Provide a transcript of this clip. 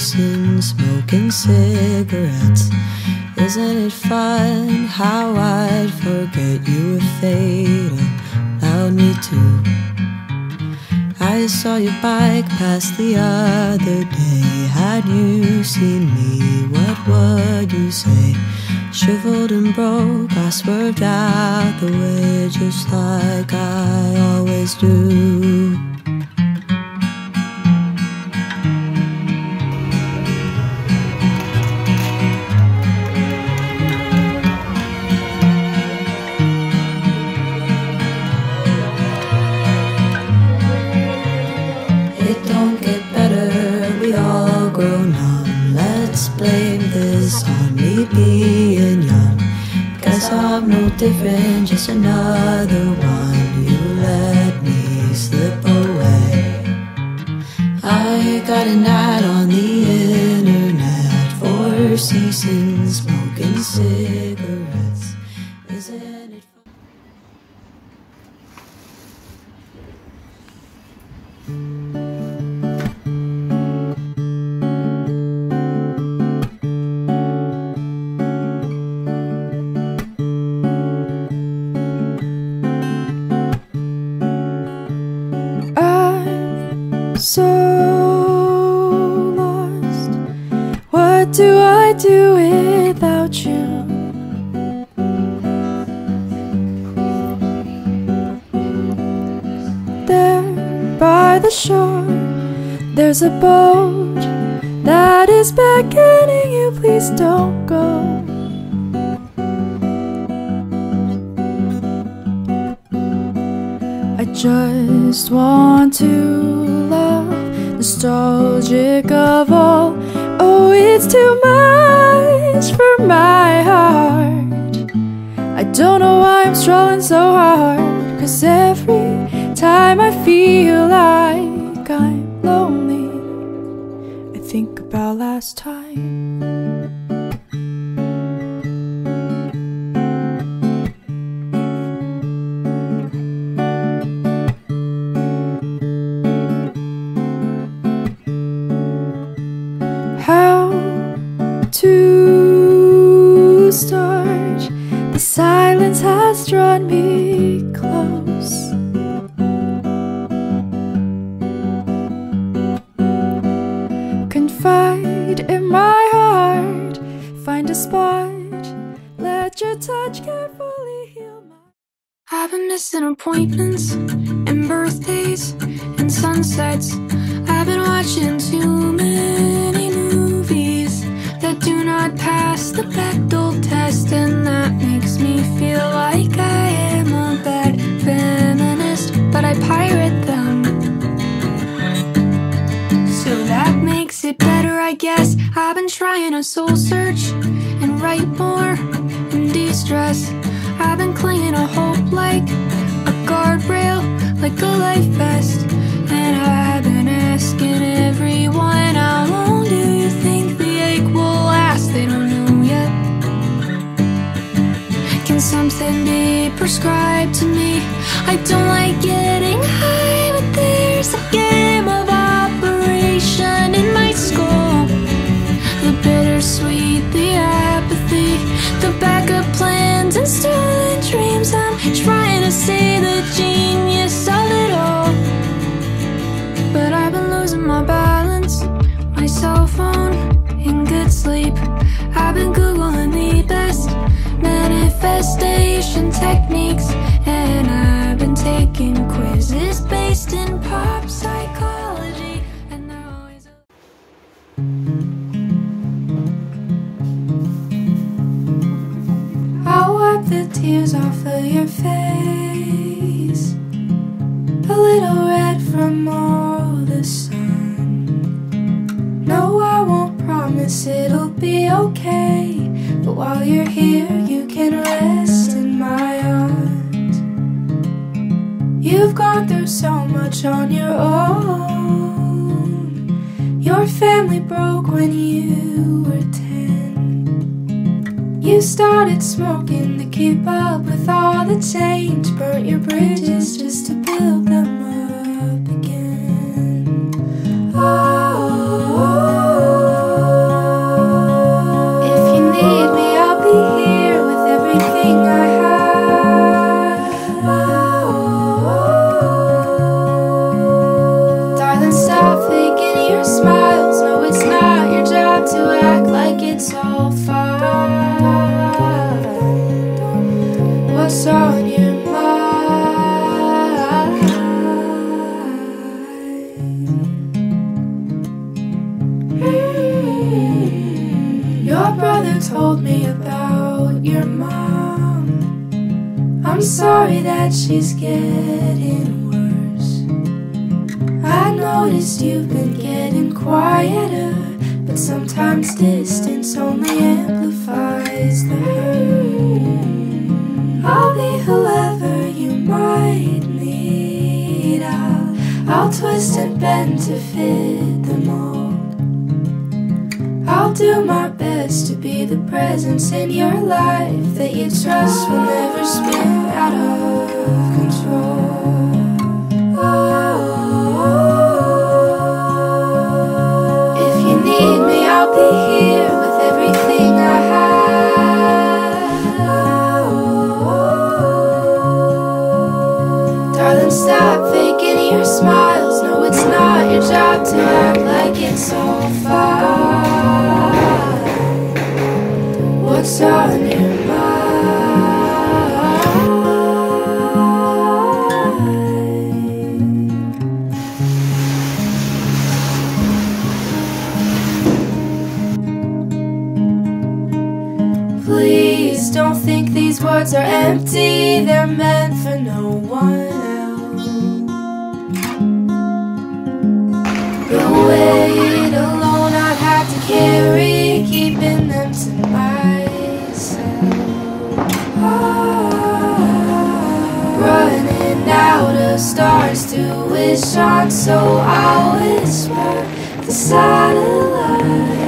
ceasing smoking cigarettes. Isn't it fun how I'd forget you were fatal? Allowed me to. I saw your bike pass the other day. Had you seen me, what would you say? Shriveled and broke, I swerved out the way just like I always do. Different, just another one. You let me slip away. I got an ad on the internet for ceasing smoking cigarettes. What do I do without you? There by the shore, there's a boat that is beckoning you. Please don't go. I just want to love, nostalgic of all. Too much for my heart. I don't know why I'm struggling so hard. Cause every time I feel like I'm lonely, I think about last time. how to start. The silence has drawn me close. Confide in my heart, find a spot, let your touch carefully heal my. I've been missing appointments and birthdays and sunsets. I've been watching too many pass the Bechdel test, and that makes me feel like I am a bad feminist, but I pirate them. So that makes it better, I guess. I've been trying to soul search and write more and de stress. I've been clinging to hope like a guardrail, like a life vest. And I've been asking everyone, how long Can something be prescribed to me? I don't like getting high, but there's a game of operation in my skull. The bittersweet, the apathy, the backup plans and stolen dreams. I'm trying to see manifestation techniques, and I've been taking quizzes based in pop psychology. And they're always. I'll wipe the tears off of your face. A little red from all the sun. No, I won't promise it'll be okay. But while you're here, you can rest You've gone through so much on your own. Your family broke when you were ten. You started smoking to keep up with all the change. Burnt your bridges just to build them Your brother told me about your mom. I'm sorry that she's getting worse. I noticed you've been getting quieter, but sometimes distance only amplifies the hurt. I'll be whoever you might need. I'll, I'll twist and bend to fit the mold. I'll do my the presence in your life that you trust will never spin out of control. If you need me, I'll be here with everything I have. Darling, stop faking your smiles. No, it's not your job to act like it's all Please don't think these words are empty, they're meant for no one of stars to wish on, so I'll whisper the satellite.